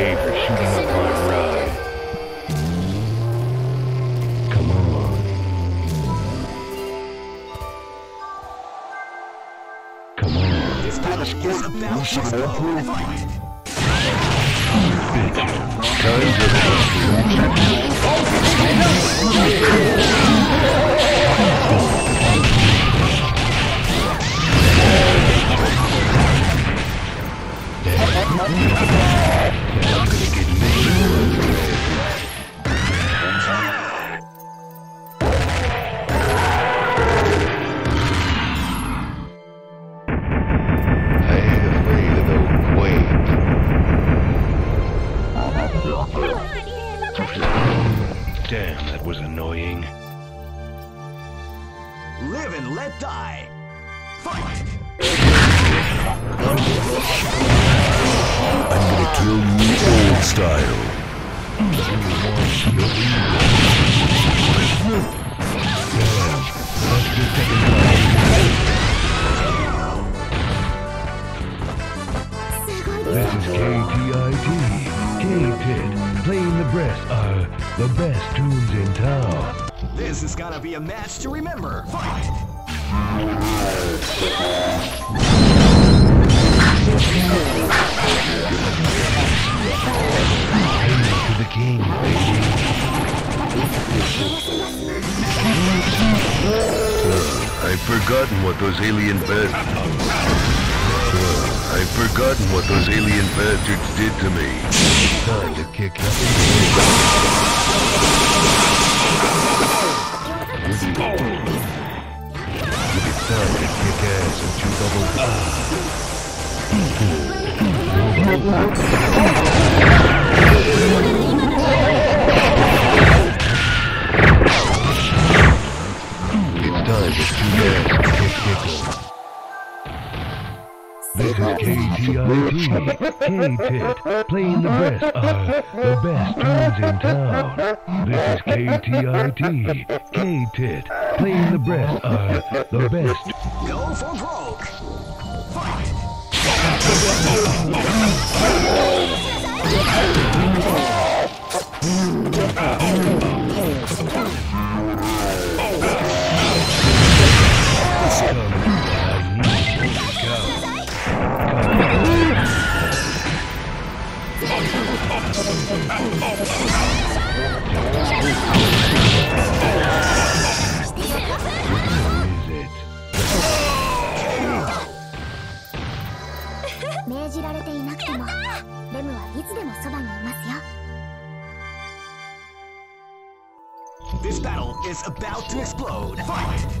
Pay for shooting up my ride. Come on. Come on, This is about. Fight! I Damn, that was annoying. Live and let die. Fight! I'm gonna kill you old style. This is KTIT. K-Tit. Playing the breast are the best tunes in town. This is gonna be a match to remember. Fight! To the king, baby. I've forgotten what those alien bastards. I've forgotten what those alien bastards did to me. It's Time to kick up. It's time to kick ass and chew bubble. It's time to chew ass and kick pickle. KTIT. K-Tit. Playing the best are the best tunes in town. This is KTIT. K-Tit. Playing the best are the best. Go for broke. Fight! 命じられていなくてもレムはいつでもそばにいますよ This battle is about to explode. Fight!